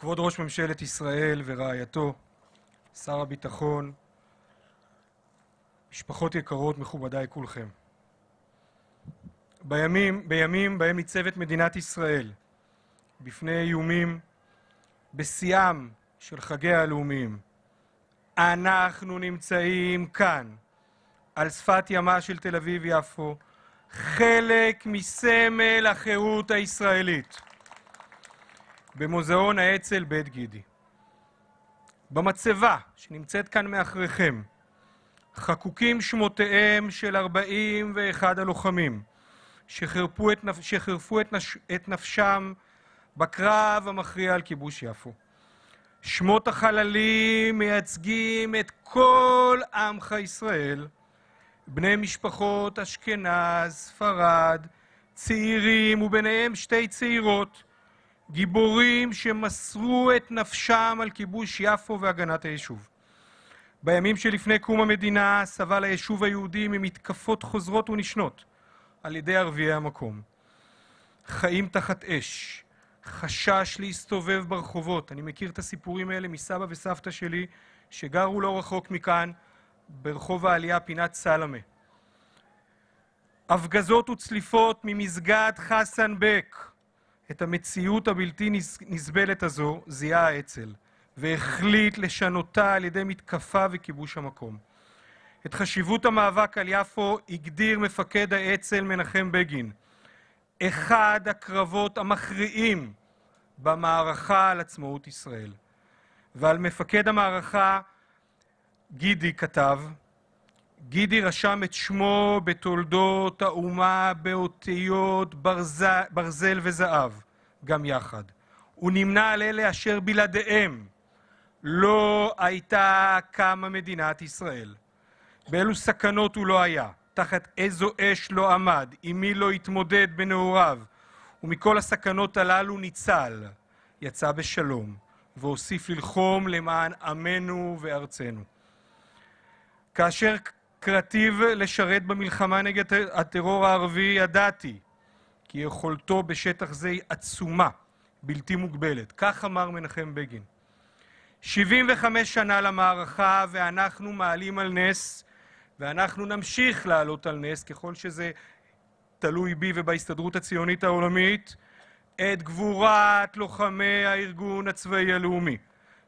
כבוד ראש ממשלת ישראל ורעייתו, שר הביטחון, משפחות יקרות, מכובדיי כולכם. בימים, בימים בהם ניצבת מדינת ישראל בפני איומים בשיאם של חגיה הלאומיים, אנחנו נמצאים כאן, על שפת ימה של תל אביב-יפו, חלק מסמל החירות הישראלית. במוזיאון האצ"ל בית גידי. במצבה שנמצאת כאן מאחריכם חקוקים שמותיהם של 41 הלוחמים שחירפו את, נפ... שחירפו את, נש... את נפשם בקרב המכריע על כיבוש יפו. שמות החללים מייצגים את כל עמך ישראל, בני משפחות אשכנז, ספרד, צעירים וביניהם שתי צעירות, גיבורים שמסרו את נפשם על כיבוש יפו והגנת היישוב. בימים שלפני קום המדינה סבל היישוב היהודי ממתקפות חוזרות ונשנות על ידי ערביי המקום. חיים תחת אש, חשש להסתובב ברחובות. אני מכיר את הסיפורים האלה מסבא וסבתא שלי שגרו לא רחוק מכאן, ברחוב העלייה פינת סלמה. הפגזות וצליפות ממסגד חסן בק, את המציאות הבלתי נסבלת הזו זיהה האצ"ל, והחליט לשנותה על ידי מתקפה וכיבוש המקום. את חשיבות המאבק על יפו הגדיר מפקד האצ"ל מנחם בגין, אחד הקרבות המכריעים במערכה על עצמאות ישראל. ועל מפקד המערכה גידי כתב, גידי רשם את שמו בתולדות האומה באותיות ברזל, ברזל וזהב, גם יחד. הוא נמנה על אלה אשר בלעדיהם לא הייתה קמה מדינת ישראל. באילו סכנות הוא לא היה, תחת איזו אש לא עמד, עם מי לא התמודד בנעוריו, ומכל הסכנות הללו ניצל, יצא בשלום, והוסיף ללחום למען עמנו וארצנו. כאשר קרטיב לשרת במלחמה נגד הטרור הערבי, ידעתי כי יכולתו בשטח זה היא עצומה, בלתי מוגבלת. כך אמר מנחם בגין. 75 שנה למערכה ואנחנו מעלים על נס ואנחנו נמשיך לעלות על נס ככל שזה תלוי בי ובהסתדרות הציונית העולמית את גבורת לוחמי הארגון הצבאי הלאומי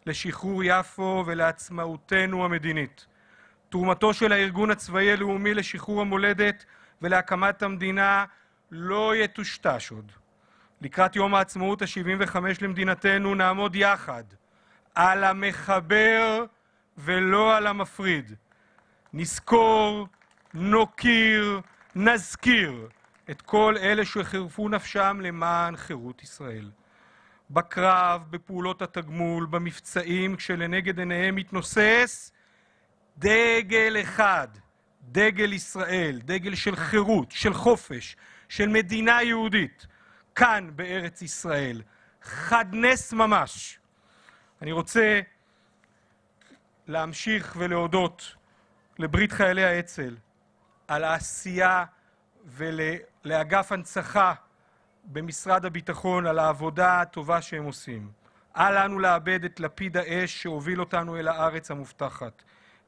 לשחרור יפו ולעצמאותנו המדינית. תרומתו של הארגון הצבאי הלאומי לשחרור המולדת ולהקמת המדינה לא יטושטש עוד. לקראת יום העצמאות ה-75 למדינתנו נעמוד יחד על המחבר ולא על המפריד. נזכור, נוקיר, נזכיר את כל אלה שחירפו נפשם למען חירות ישראל. בקרב, בפעולות התגמול, במבצעים, כשלנגד עיניהם מתנוסס דגל אחד, דגל ישראל, דגל של חירות, של חופש, של מדינה יהודית, כאן בארץ ישראל. חד נס ממש. אני רוצה להמשיך ולהודות לברית חיילי האצ"ל על העשייה ולאגף הנצחה במשרד הביטחון על העבודה הטובה שהם עושים. אל לנו לאבד את לפיד האש שהוביל אותנו אל הארץ המובטחת.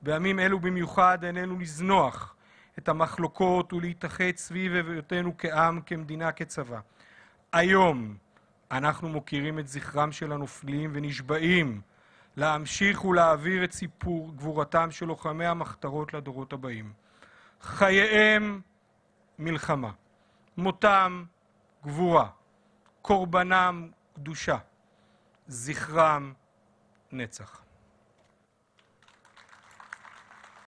בימים אלו במיוחד איננו לזנוח את המחלוקות ולהתאחד סביב היותנו כעם, כמדינה, כצבא. היום אנחנו מוקירים את זכרם של הנופלים ונשבעים להמשיך ולהעביר את סיפור גבורתם של לוחמי המחתרות לדורות הבאים. חייהם מלחמה, מותם גבורה, קורבנם קדושה, זכרם נצח.